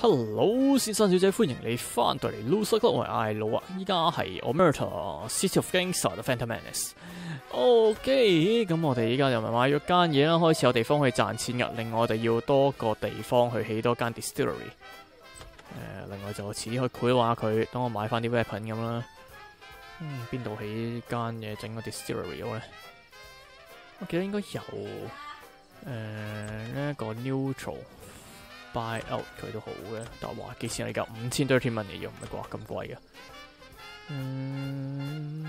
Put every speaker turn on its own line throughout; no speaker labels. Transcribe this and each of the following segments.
Hello，先生小姐，歡迎你翻到嚟 Loser Club，我係艾佬啊！依家係 Omerta City of Gangster 嘅 Phantom Menace。OK，咁我哋依家又咪買咗間嘢啦，開始有地方去賺錢噶。另外我哋要多個地方去起多間 distillery。诶、另外就遲啲去繪畫佢，等我買翻啲 weapon 咁啦。嗯，邊度起間嘢整個 distillery 好咧？我記得應該有诶呢一個 neutral。Buy out 佢都好嘅，但係話幾錢嚟㗎？五千 thirty money 用唔係啩？咁貴嘅。嗯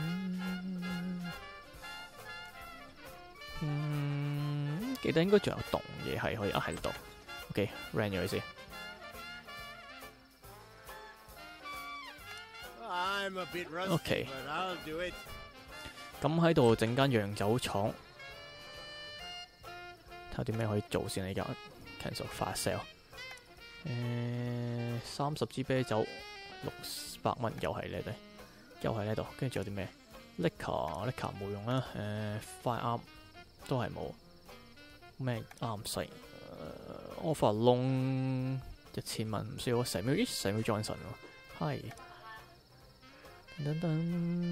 嗯，記得應該仲有棟嘢係可以啊喺度。OK，run 咗佢先。OK，咁喺度整間洋酒廠，睇下啲咩可以做先嚟㗎？Cancel fire sale。誒，三十支啤酒六百蚊，又系呢度，又系呢度，跟住仲有啲咩？Liquor，Liquor 冇用啦。誒，Firearm 都系冇。咩啱細？Offer Loan 一千蚊唔需要，十秒咦？十秒 Johnson 喎，係。噔噔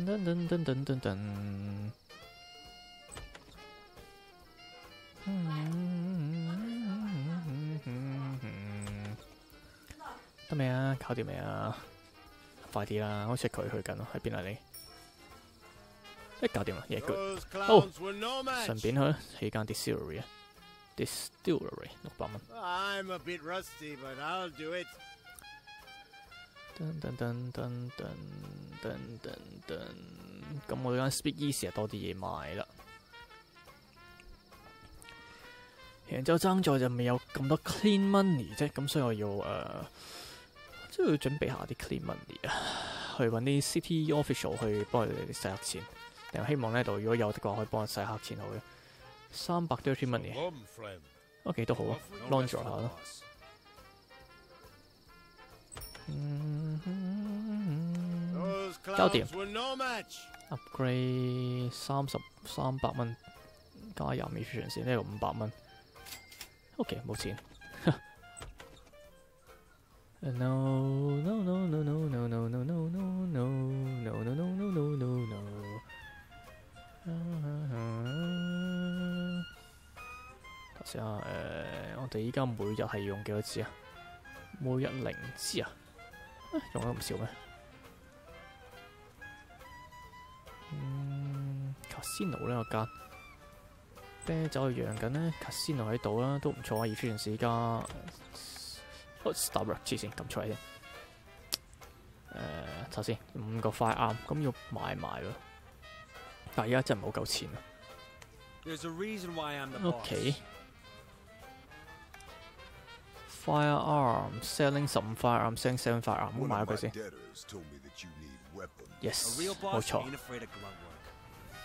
噔噔噔噔噔噔。得未啊？搞掂未啊？快啲啦！好似佢去緊咯，喺邊啊你？一搞掂啦，嘢 good。好，順便去起間 distillery 啊，distillery 六百蚊。噔噔噔噔噔噔噔噔，咁我間 Speakeasy 多啲嘢賣啦。然之後爭在就未有咁多 clean money 啫，咁所以我要誒。Uh, 都要準備下啲 clean money 啊，去揾啲 city official 去幫佢哋洗黑錢。定希望呢度如果有的話，可以幫佢洗黑錢好嘅。三百 dirty money，OK 都好啊，launch 下咯。交掂。upgrade 三十三百蚊，加廿美元先，呢度五百蚊。OK 冇錢。No no no no no no no no no no no no no no no no no。頭先啊，誒，我哋依家每日系用几多支啊？每日零支啊？用得唔少咩？嗯，Casino 呢個間啤酒養緊咧，Casino 喺度啦，都唔错啊！二千四加。Stop 啦，黐線，撳錯先。誒，首先五個快啱，咁要買埋咯。但係而家真係冇夠錢啊。OK。Firearm selling 十五 firearm，selling seven firearm，咁買咗佢先。Yes，冇錯。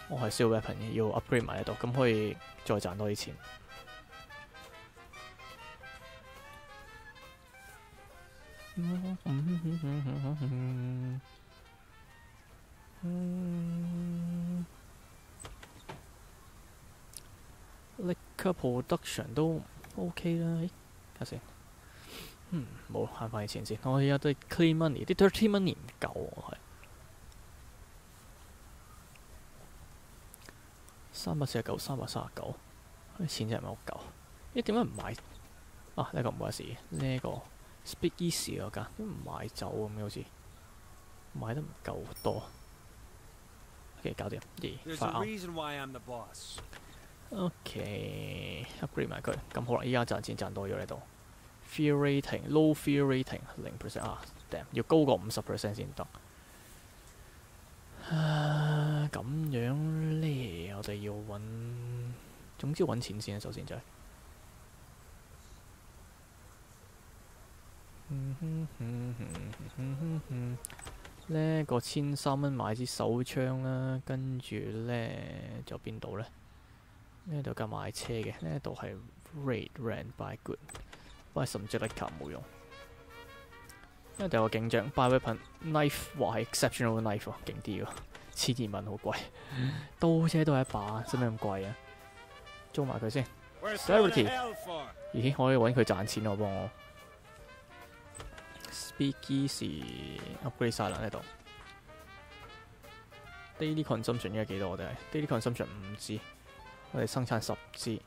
我係需要 weapon 嘅，要 upgrade 埋喺度，咁可以再賺多啲錢。Liquor production 都 OK 啦，睇下先。嗯，冇慳翻啲錢先。我而家都 clean money，啲 dirty money 唔夠我係。三百四十九，三百三十九，啲钱真系唔係好够。咦？點解唔買？啊，呢個唔好意思，呢個。Speakeasy 嗰間都唔賣酒咁樣，好似買得唔夠多。OK，搞掂，二快啱。OK，upgrade 埋佢。咁好啦，依家賺錢賺多咗呢度。Fear rating，low fear rating，零 percent 啊，damn，要高過五十 percent 先得。啊，咁樣咧，我哋要揾，總之揾錢先啊，首先就係。呢個千三蚊買支手槍啦，跟住呢，就邊度呢？呢度架買車嘅，呢度係 Raid Ran by Good，不過甚至力卡冇用。呢度有個警長 Buy Weapon Knife，話係 Exceptional Knife，勁啲喎，千二蚊好貴。刀車都係一把，使咩咁貴啊？租埋佢先。Celebrity，咦？可以揾佢賺錢喎，幫我。Speakeasy upgrade 晒啦呢度。Daily consumption 應該幾多？我哋係 Daily consumption 五支，我哋生產十支。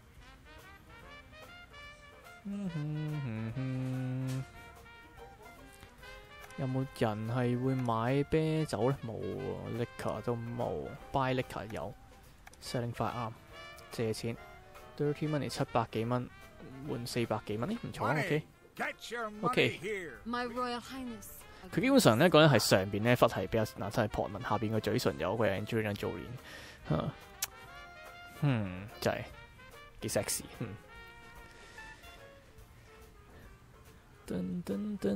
有冇人係會買啤酒咧？冇，liquor 都冇，buy liquor 有，selling 快啱，借錢，dirty money 七百幾蚊換四百幾蚊，唔錯 O K，OK，OK。佢基本上咧講緊係上邊呢忽係比較嗱真係破文，下邊個嘴唇有個 Angelina Jolie，嗯，真係幾 sexy，嗯。噔噔噔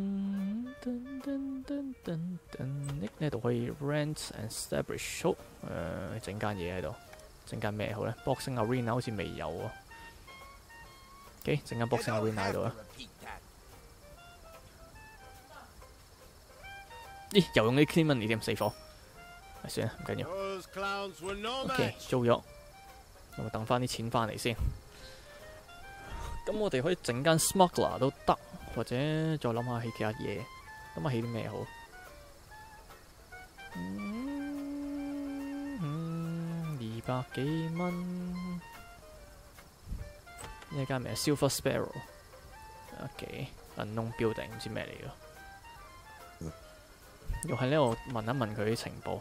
噔噔噔噔噔，呢度可以 rent and establish 好，誒整間嘢喺度，整間咩好咧？Boxing arena 好似未有喎，OK，整間 boxing arena 喺度啊。咦，又用啲 clean money 添，死火，算啦，唔緊要。OK，租咗，咁我等翻啲錢翻嚟先。咁我哋可以整間 smuggler 都得。或者再諗下起其他嘢，諗下起啲咩好？嗯二百幾蚊，呢間名？Silver Sparrow，OK，unknown building 唔知咩嚟㗎？又喺呢，度問一問佢啲情報。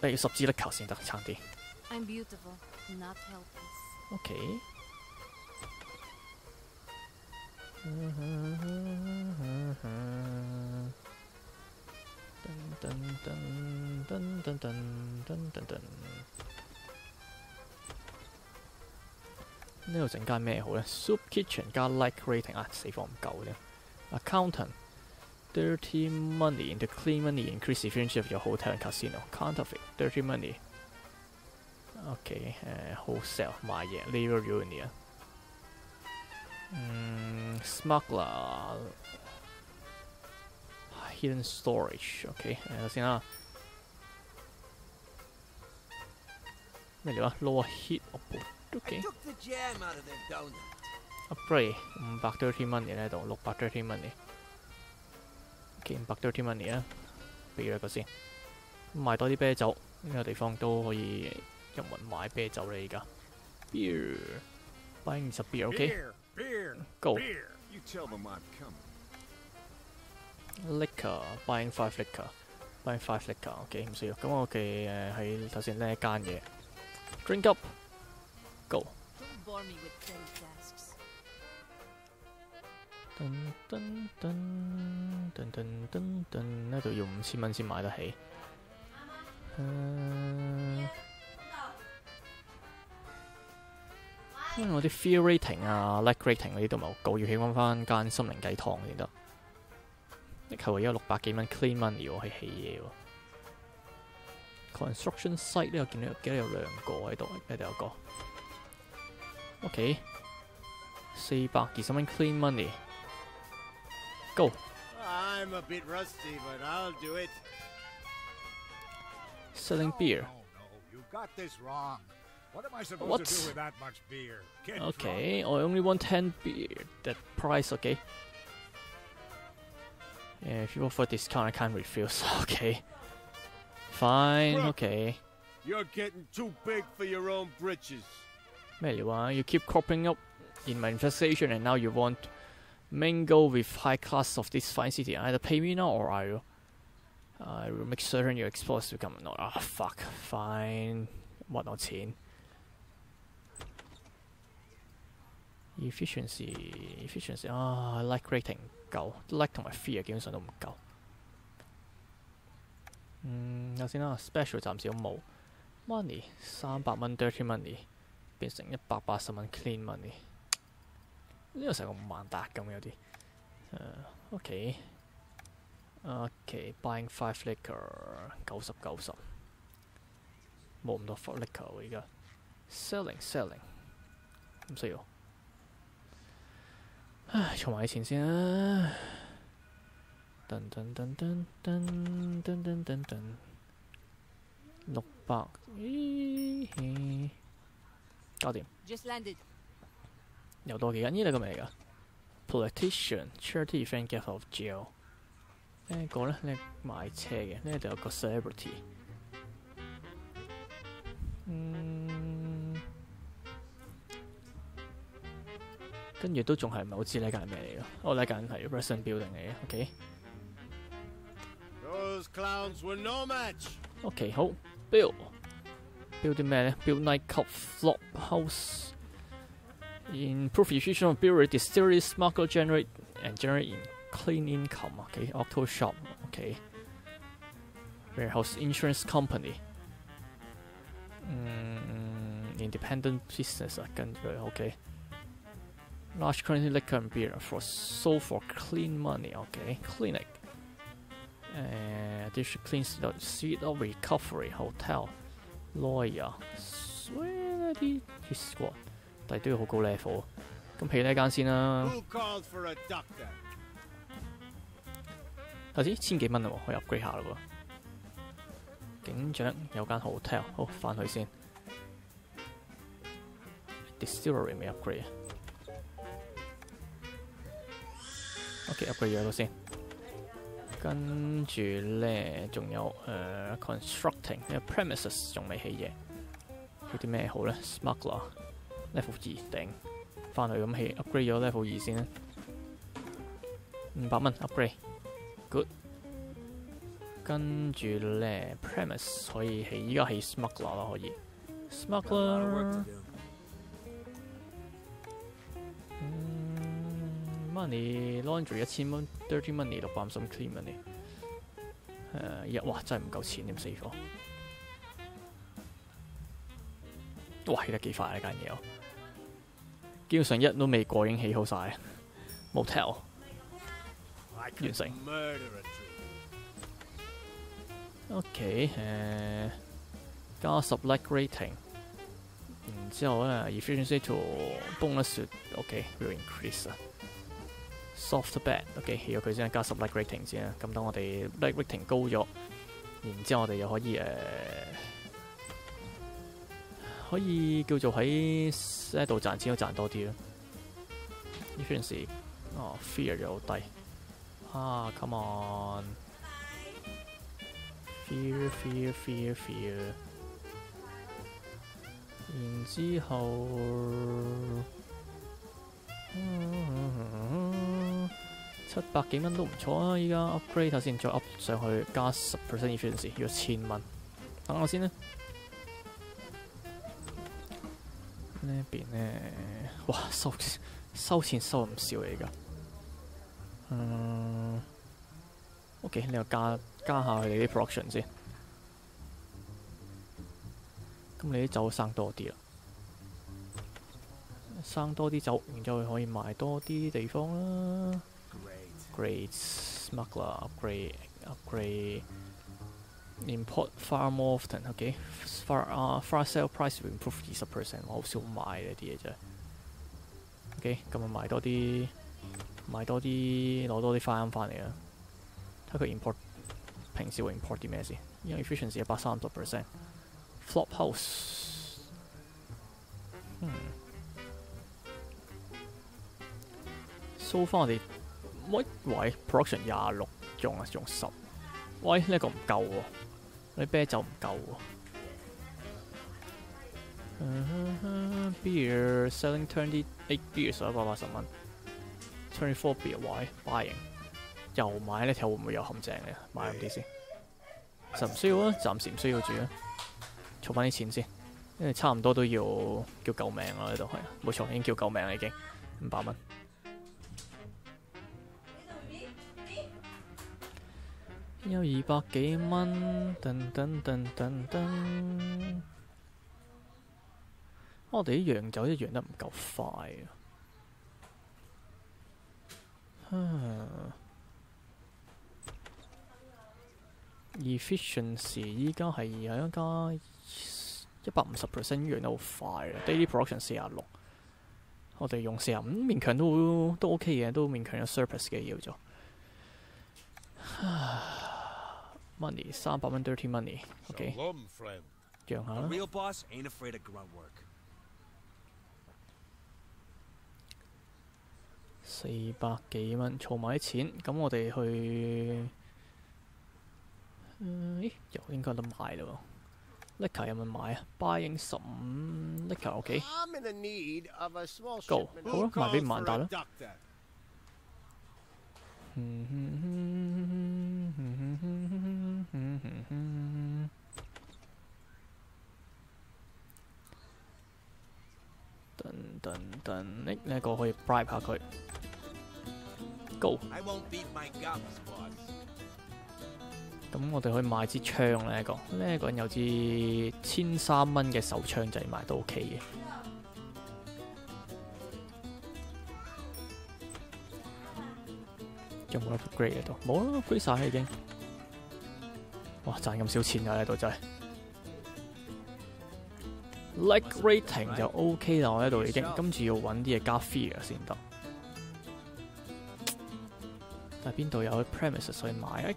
不如十支力球先得，差啲。OK。噔噔噔噔噔噔噔噔噔，呢度整間咩好咧？Soup kitchen 加 like rating 啊，死火唔夠咧。Accountant dirty money into clean money increase efficiency of your hotel and casino. Counterfeit dirty money. OK，诶，wholesale 买嘢，labor union。嗯，smuggler，hidden storage，OK，诶先啦。咩料啊？lower heat output，OK。upgrade 五百 dirty money 喺度，六百 dirty money。 OK，五百 dirty money 啊，俾咗一個先。賣多啲啤酒，呢個地方都可以入門買啤酒啦，而家。beer，buying 二十 beer，OK。Go. Liquor, buying five liquor, buying five liquor. OK，唔需要。咁我嘅誒喺頭先呢一間嘢。Drink up. 噔噔噔噔噔噔，呢度要五千蚊先買得起。因為我啲 fear rating 啊、like rating 嗰啲都唔係好高，要起翻翻間心靈雞湯先得。你求而家六百幾蚊 clean money 喎，係起嘢喎。Construction site 呢度見到記得有兩個喺度，呢度有個。OK，四百二十蚊 clean money。Go。I'm a bit rusty, but I'll do it. Selling beer. Oh, no, you got this wrong. What am I supposed what? to do with that much beer? Get okay, drunk. I only want 10 beer. That price, okay. Yeah, if you offer discount, I can't refuse. Okay. Fine, Look, okay.
You're getting too big for your own britches.
You keep cropping up in my infestation and now you want mingle with high class of this fine city. Either pay me now or I will, I will make certain you're exposed to come. No, ah, oh, fuck. Fine. 揾我钱。efficiency，efficiency 啊，like rating 够，like 同埋 fear 基本上都唔够。嗯，有先啦，special 暂时都冇。money 三百蚊 dirty money 变成一百八十蚊 clean money， 呢個成個五萬達咁有啲。誒，OK，OK，buying five liquor 九十九十，冇咁多 four liquor 而家。selling selling 唔需要。唉，儲埋啲錢先啦。噔噔噔噔噔噔噔噔噔，六百，咦搞掂。又多幾間？呢度個咩嚟㗎 politician charity event get out of jail。呢個咧，呢賣車嘅，呢度有個 celebrity。嗯，跟住都仲係唔係好知呢間係咩嚟嘅？哦，呢間係 Resident Building 嚟嘅，OK。
Those clowns were no match.
OK，好，build build 啲咩咧？build nightclub flop house。Improve efficiency of build rate, distillery, smart generate, and generate in clean income. Okay, auto shop. Okay, warehouse insurance company. Mm, independent business. I can uh, okay. Large currency liquor and beer for sold for clean money. Okay, clinic. Uh, this clean suite of recovery hotel lawyer. Where did he squat? 但係都要好高 level。咁譬如呢間先啦，頭先千幾蚊啦喎，可以 upgrade 下啦。警長有間 hotel，好翻去先。Distillery 未 upgrade 啊？OK，upgrade 咗咗先。跟住咧，仲有誒、constructing 呢個 premises 仲未起嘢，有啲咩好咧？smuggler level 二頂，翻去咁起 upgrade 咗 level 二先啦，五百蚊 upgrade，good。跟住咧 premise 可以起，依家起 smuggler 啦，可以 smuggler。嗯，money laundry 一千蚊，dirty money 六百五十 clean money。誒，一哇真係唔夠錢點死火！哇，起得幾快啊呢間嘢！基本上一都未過已經起好晒 motel。
A tree.
OK，誒、加十 like rating，然之後咧 efficiency to bonus OK will increase 啊。soft bed，OK，、起咗佢先，加十 like rating 先啦。咁等我哋 like rating 高咗，然之後我哋又可以誒、可以叫做喺呢度賺錢都賺多啲咯。efficiency，哦 fear 又低。啊，come on！fear fear fear fear，然之後，七百幾蚊都唔錯啊！依家 upgrade 下先，再 up 上去加十 percent efficiency，要千蚊。等我先啦。呢邊呢，哇收收錢收唔少嚟㗎。嗯，OK，你又加加下佢哋啲 production 先。咁你啲酒生多啲啦，生多啲酒，然之後可以賣多啲地方啦。
Great.
Great smuggler upgrade upgrade import far more often. OK, far 啊、far sale price will improve 二十 percent。我好少買呢啲嘢啫。OK，咁啊買多啲，買多啲，攞多啲花音翻嚟啦。睇佢 import 平時會 import 啲咩先？因為 efficiency 一百三十 percent。Flop house，嗯，so far 我哋喂喂 production 廿六用啊，用十，喂呢、個唔夠喎，你啤酒唔夠喎。嗯 beer selling twenty eight beers 一百八十蚊，twenty four beer 喂 buying 又買呢睇下會唔會有陷阱嘅？買咁啲先，實唔需要啊，暫時唔需要住啊，儲翻啲錢先，因為差唔多都要叫救命啦，呢度係。冇錯，已經叫救命啦已經，五百蚊。有二百幾蚊，噔噔噔噔噔。我哋啲洋酒一樣得唔夠快啊！efficiency 依家係有一加一百五十 percent 養得好快啊！daily production 四廿六，我哋用四廿五，勉強都都 OK 嘅，都勉強有 surplus 嘅要做。Money 三百蚊 dirty money，OK. 讓下啦。
real boss ain't afraid of grunt work.
四百幾蚊，儲埋啲錢，咁我哋去，嗯，咦，又應該有得買嘞喎。Liquor 有冇買啊？Buying 十五 Liquor OK。
I'm in the need of a small
Go. 好啦，賣俾萬達
a
啦。
doctor.
噔噔噔，呢呢一個可以 bribe 下佢。Go。
I won't beat my gums,
咁我哋可以買支槍呢一個，呢一個人有支千三蚊嘅手槍仔賣都 OK 嘅。有冇 upgrade 喺度？冇啦，upgrade 晒已經。哇，賺咁少錢㗎呢度真係。Like rating 就 OK 啦，我呢度已經，跟住要揾啲嘢加 fear 先得。但係邊度有 premise 所以買啊？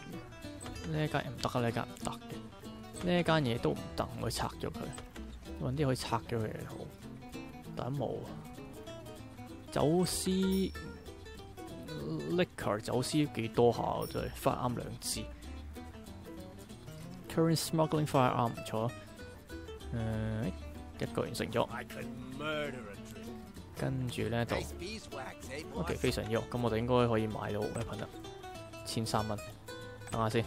呢一間唔得啊！呢间唔得嘅，呢一間嘢都唔得，我拆咗佢，揾啲可以拆咗佢好，但冇啊。走私 liquor 走私幾多下？真係 firearm 兩支 current smuggling firearm，唔錯，誒，一個完成咗，跟住
咧就
，OK，非常喐，咁我哋應該可以買到物份啦，千三蚊，等下先，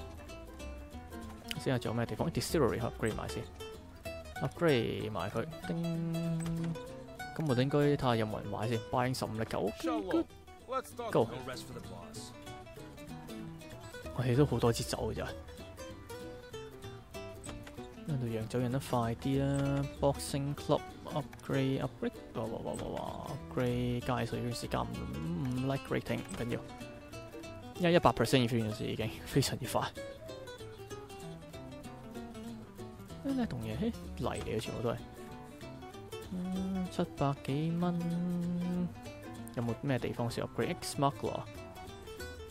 先下仲有咩地方？Discovery upgrade 埋先，upgrade 埋佢，叮，咁我哋應該睇下有冇人買先，buying 十五力
球
，OK，
夠，
我起咗好多支酒嘅。呢度釀酒人得快啲啦。Boxing club upgrade upgrade，哇哇哇哇哇，upgrade 加水嗰陣時間唔 like rating 唔緊要，因為一百 percent 嘅嗰時已經非常之快。呢呢棟嘢，嘿泥嚟嘅全部都係，嗯七百幾蚊，有冇咩地方需要 upgrade？X smuggler。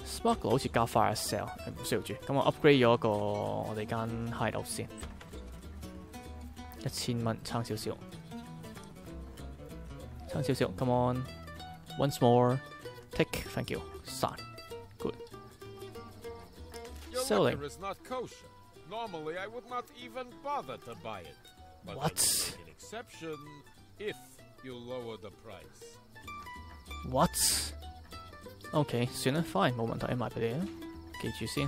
Smuggler 好似加 fire sale，唔需要住。咁我 upgrade 咗一個我哋間 hideout 先，一千蚊差少少，差少少。Come on，once more，take，thank you，散。
Your
Selling.
is not kosher. Normally, I would not even bother to buy it. But
What?
An exception if you lower the price.
What？OK，、算啦，fine，冇問題，賣俾你啦。記住先，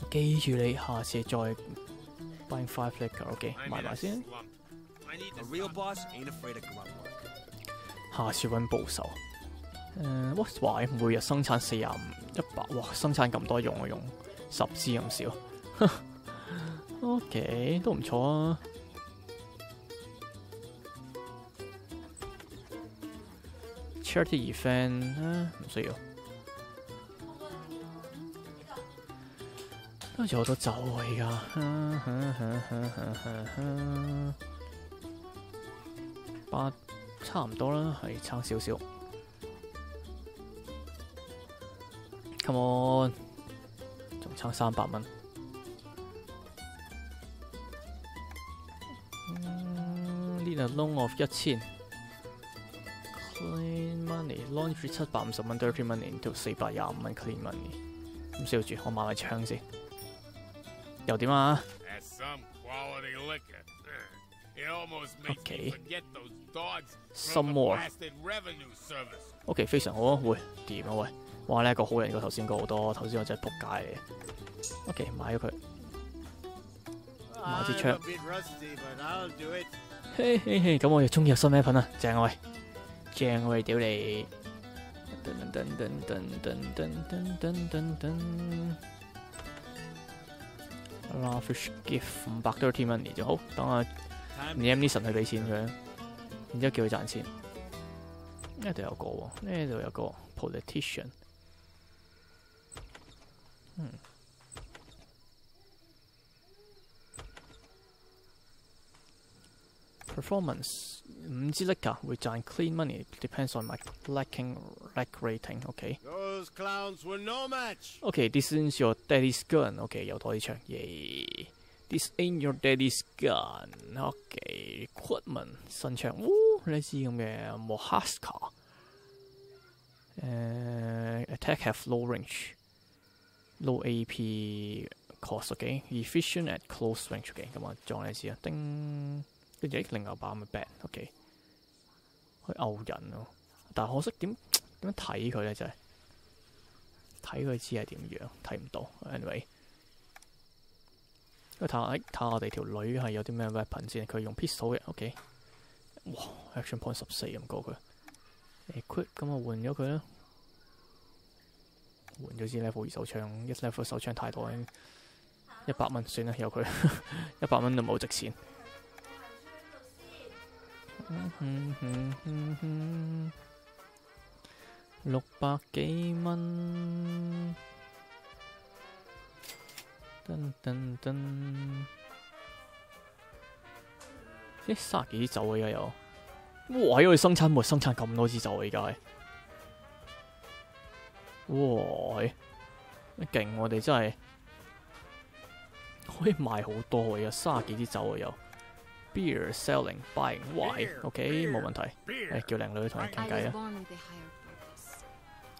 我記住你，下次再 buying five
I'm
賣
in
埋先。
slump. I need
A
to
real
stop.
boss ain't afraid of grunt work.
下次揾部手。誒、哇！哇！每日生產四廿五一百，哇！生產咁多用我用十支咁少。OK，都唔錯啊。Charity event 啊，唔需要。跟住好多酒啊！而家，八差唔多啦，係差少少。Come on，仲差三百蚊。嗯呢度 loan of 一千，clean money，laundry 七百五十蚊，dirty money 到四百廿五蚊 clean money。唔需要住，我買埋槍先。又点啊？屋
企？心喎
？OK，非常好啊！会点啊？喂，哇！呢个好人过头先过好多，头先我真系仆街嚟。OK，买咗佢。
麻雀。
嘿嘿，咁我要意入新饮品啊！郑爱，郑爱，屌你！Lavish gift 五百 dirty money 就好，等我
Time
你 M 啲神去俾錢佢，然之後叫佢賺錢。呢度有個喎，呢度有個 politician。嗯。Performance 五支 licker 會賺 clean money，depends on my lacking lack rating。OK。
Those clowns were no match.
Okay, this is your daddy's gun. Okay，有多啲枪，耶、This ain't your daddy's gun. Okay, equipment 新枪，哦，呢支咁嘅 Mohaska。 诶、attack have low range, low AP cost OK, efficient at close range OK，咁啊撞你试啊，叮，跟住诶另外把咁嘅 bad OK，可以勾人咯，但系可惜点点样睇佢咧就系 睇佢知係點樣，睇唔到，anyway。睇下，睇下我哋條女係有啲咩 weapon 先，佢用 pistol 嘅，OK。哇，action point 十四咁高佢，equip 咁我換咗佢啦，換咗支 level 二手槍，一 level 手槍太多，一百蚊算啦，由佢 一百蚊都冇值錢。六百幾蚊，噔噔噔，咦，卅幾支酒啊，而家有，哇！喺我哋生產冇生產咁多支酒啊，而家。係，哇！係勁，我哋真係。可以賣好多啊，有卅幾支酒啊，有 beer selling buying，why？OK，冇問題，誒叫靚女同你傾
I
偈啊，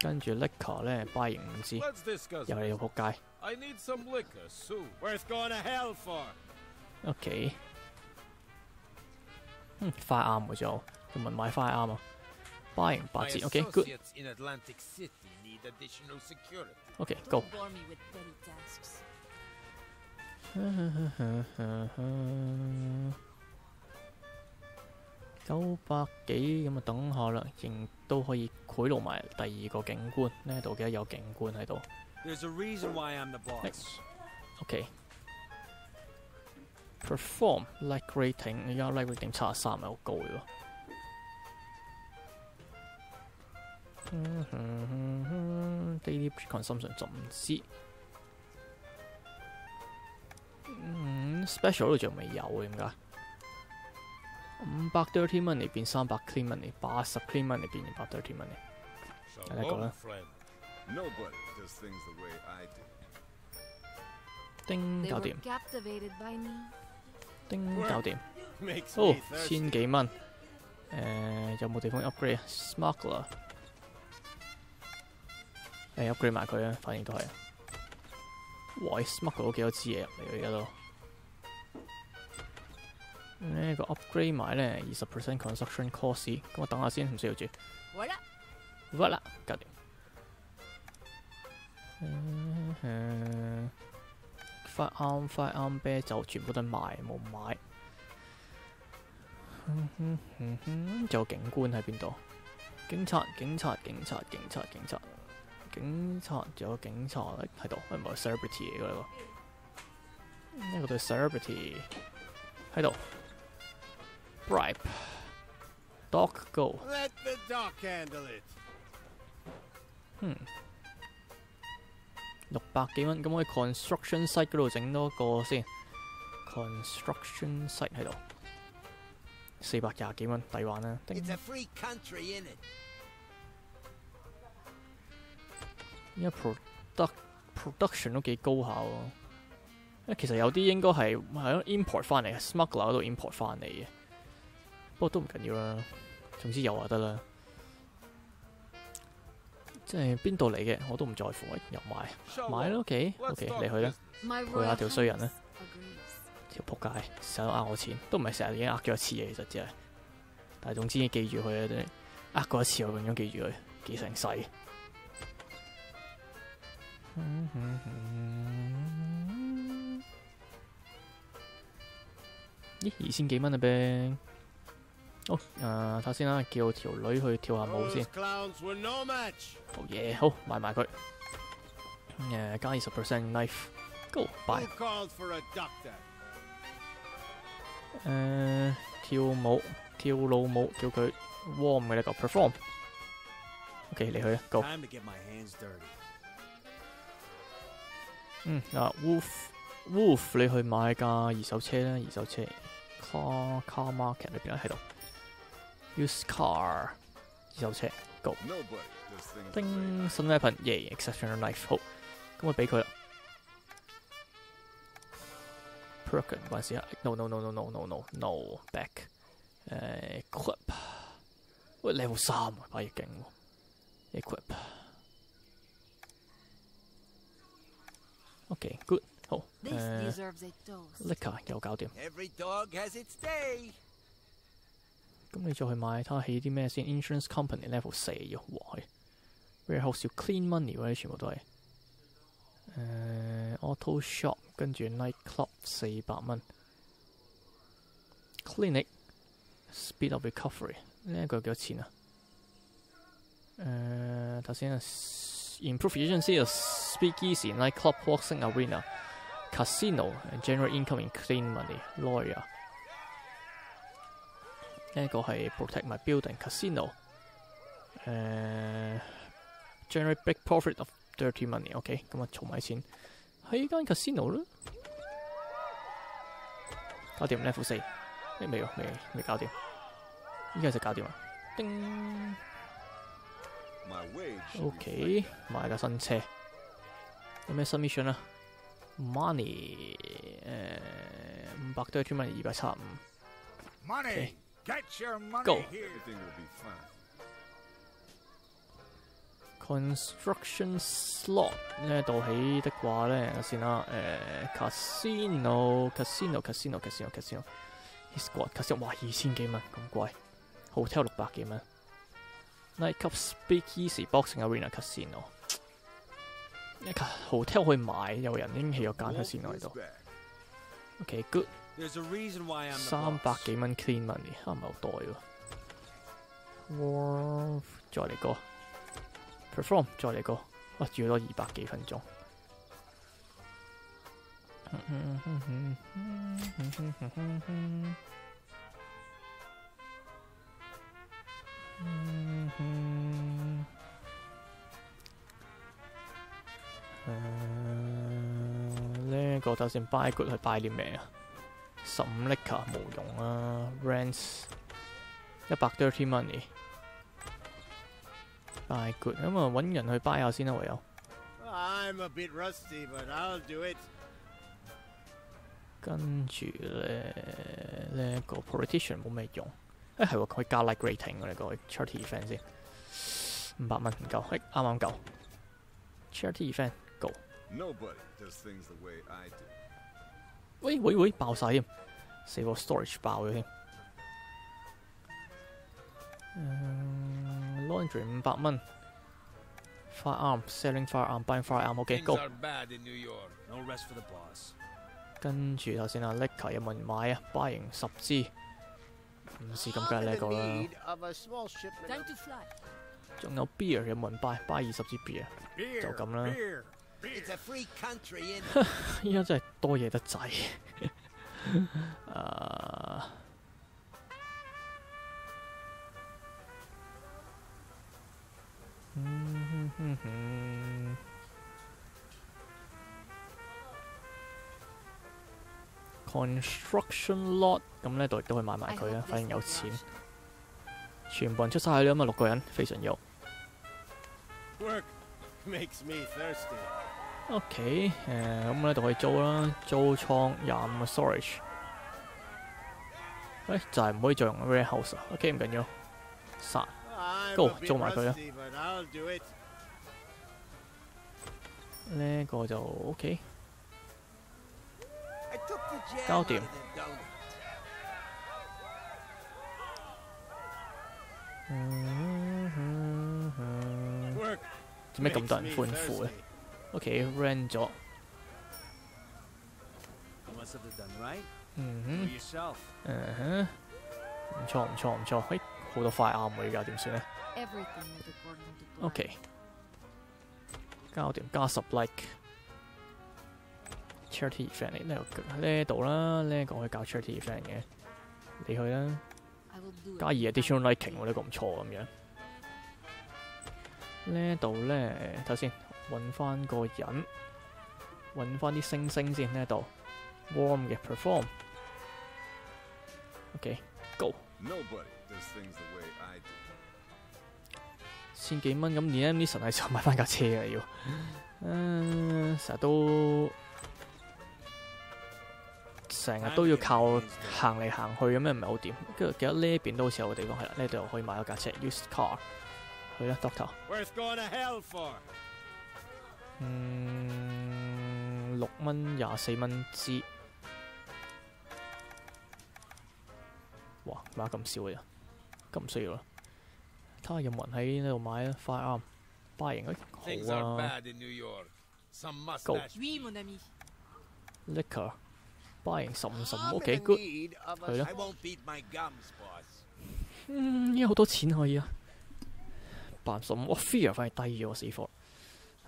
跟住 liquor 咧，buy 型
唔知，
又
嚟
扑街。
I need some liquor, soon.
Worth going to hell for.
OK，嗯，快啱嘅就，佢问买快啱啊，buying 八
折，OK good。OK go。
九百幾咁啊，等下啦，仍都可以賄賂埋第二個警官呢度記得有警官喺度
There's a reason why I'm the boss.
OK。Perform like rating，而家 like rating 七十三係好高嘅喎。Daily consumption 就唔知。嗯，special 度仲未有嘅點解？五百 dirty money 變三百 clean money，八十 clean money 變二百 dirty money。
Shalom,
Nicola.
friend.
Nobody does things the way I do.
叮
They
搞掂
，captivated by me.
叮搞掂。哦.千幾蚊。誒、有冇地方 upgrade 啊？Smuggler。誒 upgrade 埋佢啊，反正都係。喂，Smuggler 都幾多支嘢入嚟嘅而家都。呢個 upgrade 埋咧，二十 percent construction cost，咁我等下先，唔需要住。
Voilà.
屈啦，搞掂。嗯哼快啱快啱啤酒全部都係賣冇買。嗯哼嗯哼，仲有警官喺邊度？警察警察警察警察警察警察，仲有警察喺度，係咪 celebrity 嚟㗎呢個？呢個對 celebrity 喺度。Bribe dog go。
Let the doc handle it.
嗯，六百幾蚊，咁我喺 construction site 嗰度整多個先。construction site 喺度，四百廿幾蚊，抵玩啦。叮
It's a free country, innit?
依家 product production 都幾高下喎。因為其實有啲應該係係 import 翻嚟，smuggler 嗰度 import 翻嚟嘅。不過都唔緊要啦，總之有就得啦。即係邊度嚟嘅我都唔在乎，入買
Shalom.
買咯，OK
OK，talk
你去啦。
royal
下條衰人啦.條仆街成日都呃我錢，都唔係成日已經呃咗一次嘅，其實只係。但係總之記住佢啊，真係呃過一次，我永遠記住佢，記成世。咦，二千幾蚊啊兵！好，誒睇下先啦，叫條女去跳下舞先。好嘢，好買埋佢。誒加二十 percent knife，go
for a doctor?
誒、跳舞跳老舞，叫佢 warm 嘅呢個 perform。OK，你去啦，go。嗯，嗱，Wolf Wolf，你去買架二手車啦，二手車 car car market 裏邊啦喺度。Use car 二手车，go。
Nobody does things the way
叮
I
新 weapon，耶！exceptional knife，好，咁我俾佢啦。Perkin 嗰阵时啊，no no no no no no no no back，诶 clip，喂 level 三啊，反而劲喎 equip。OK，good，好，
This
诶
deserves a toast.
liquor 又搞掂。 咁你再去買睇下起啲咩先？Insurance company level 四要，哇！係 warehouse 要 clean money 喎，啲全部都係。誒、auto shop 跟住 night club 四百蚊，clinic speed of recovery 呢一個幾多錢啊？誒、頭先啊，improve efficiency of speakeasy night club boxing arena casino and general income in clean money lawyer。呢一個係 protect my building casino，誒、generate big profit of dirty money，OK，、咁啊儲埋錢喺間 casino 啦，搞掂 level 四，誒未喎，未未搞掂，依家就搞掂啦，叮 be，OK，買架新車，有咩新 mission 啊？Money，誒五百 dirty money，二百七十五。
Money! Get your money
Go.
here!
Everything will be fine.
construction slot 呢度起的话咧，睇下先啦，诶、casino casino casino casino casino his squad casino 哇二千几蚊咁贵，hotel 六百几蚊，night club speakeasy boxing arena casino，一间 hotel 可以买，有人已经起咗间
Wolf
casino 喺
is
度
back.
，OK
good，There's a reason why I'm
三百.幾蚊 clean money，啊唔係好多喎，Wolf 再嚟個。perform 再嚟個，哇，仲要多二百幾分鐘。誒呢個就算 buy good 去 buy 啲咩啊？十五 liquor 冇用啊，rents 一百 dirty money。buy good 咁啊，揾人去 buy 下先啦，唯有。
I'm a bit rusty, but I'll do it.
跟住咧呢一個 politician 冇咩用，誒係喎，佢加 like rating 我哋個 charity event 先，五百蚊唔夠，誒啱啱夠。charity event
go，Nobody does things the way I do.
喂喂喂爆晒添，四個 storage 爆咗添。嗯 laundry 五百蚊，firearm selling firearm buying firearm，OK go。
boss.
跟住頭先啊，liquor 有冇人買啊？buying 十支，唔是咁梗係呢一個啦。仲有 beer 有冇人 buy？buy 二十支 beer。
Beer,
就咁啦
beer,
It's a
beer.
free country in
依家真系多嘢得滞。啊 construction lot 咁呢度亦都可以买埋
I
佢
hope
啊，
this
反正有
won't
钱
rush.，
全部人出晒去啦嘛，六个人非常有。
work. Makes me thirsty.
OK，誒咁咧就可以租啦，租倉廿五個 storage。喂、就係、唔可以再用 warehouse 啊。OK，唔緊要，殺，go 租埋佢
啦。
呢個就 OK，
交
掂。做咩咁多人歡呼咧？OK，run 咗。嗯哼，嗯哼，唔错唔错唔错，诶，好多塊啱喎，而家点算咧？OK，交点加十 like。charity event 呢个呢度啦，呢个可以搞 charity event 嘅，你去啦。加二 additional liking，呢个唔错咁样。呢度咧，頭先，揾翻個人，揾翻啲星星先。呢度 warm 嘅 perform。OK，go、
Nobody does things the way I do.
千幾蚊咁，連 M 啲神係就買翻架車啊要。嗯，成日都成日都要靠行嚟行去咁樣，唔係好掂。跟住記得呢邊都好似有個地方係啦，呢度可以買咗架車 used car。去啦，Doctor。嗯六蚊廿四蚊支。哇买咁少嘅啫咁需要啦。睇下有冇人喺呢度买啊
快啱 buying some
Liquor。Buying 十五十五 ok good 系咯。依家好多钱可以啊。扮十五我 fear 翻去低咗我死货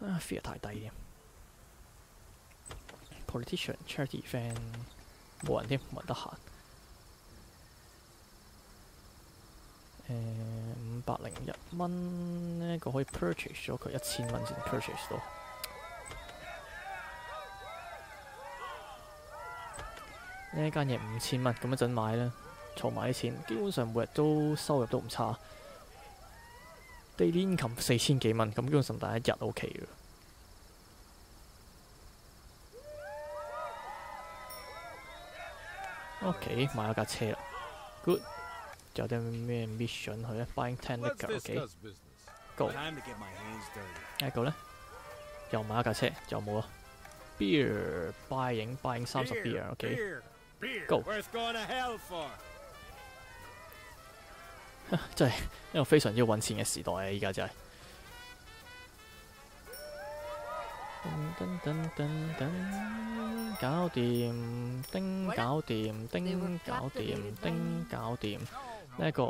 啊，Fear 太低添。Politician charity fan 冇人添，冇得閒。誒五百零一蚊呢個可以 purchase 咗佢一千蚊先 purchase 到。呢間嘢五千蚊，咁一陣買啦，儲埋啲錢，基本上每日都收入都唔差。Daily income 四千幾蚊，咁基本上第一日 OK 嘅。OK，買咗架車啦，good。仲有啲咩 mission 去咧？Buying ten
Let's
liquor，OK。
discuss business.
Go
Time to get my hands dirty.
呢一個咧，又買一架車，仲有冇啊？Beer buying buying 三十 beer，OK。
Beer, beer.
真系一个非常要搵钱嘅时代啊！依家真系，搞掂，叮，搞掂，叮，搞掂，叮，搞掂，呢一个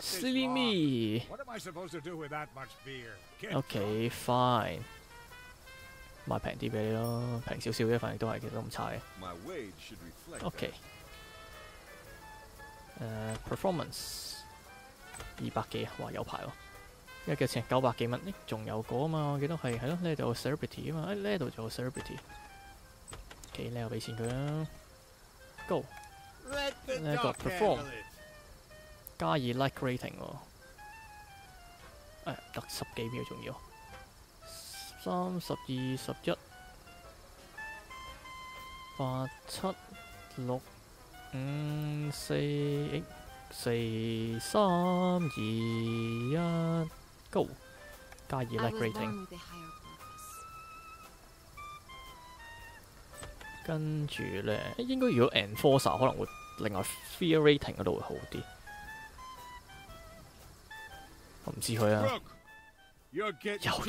Slimy，OK，Fine，卖平啲俾你咯，平少少嘅，反正都系，都唔差嘅。OK，诶，performance。二百幾啊，哇有排喎，因為幾錢？九百幾蚊，仲有個啊嘛，我記得係係咯，呢度有 celebrity 啊嘛，誒呢度仲有 celebrity。OK，呢個俾錢佢啦，Go
doc
go, perform. 加二 like rating 喎，誒得十幾秒仲要，三十二十一八七六五四四、三、二、一，Go！加二 l
e
rating。跟住呢，應該如果 enforcer 可能會另外 fear rating 嗰度會好啲。我唔知佢啊。
又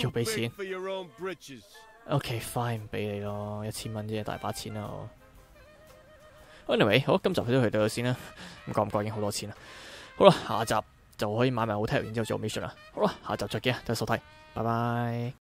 要俾
钱
？OK，fine，、唔俾你咯，一千蚊啫，大把钱啦。Anyway，好，今集都去到先啦，唔觉唔觉已经好多钱啦。好啦，下集就可以买埋 hotel，然之后做 mission 啦。好啦，下集再见啊，多謝收睇，拜拜。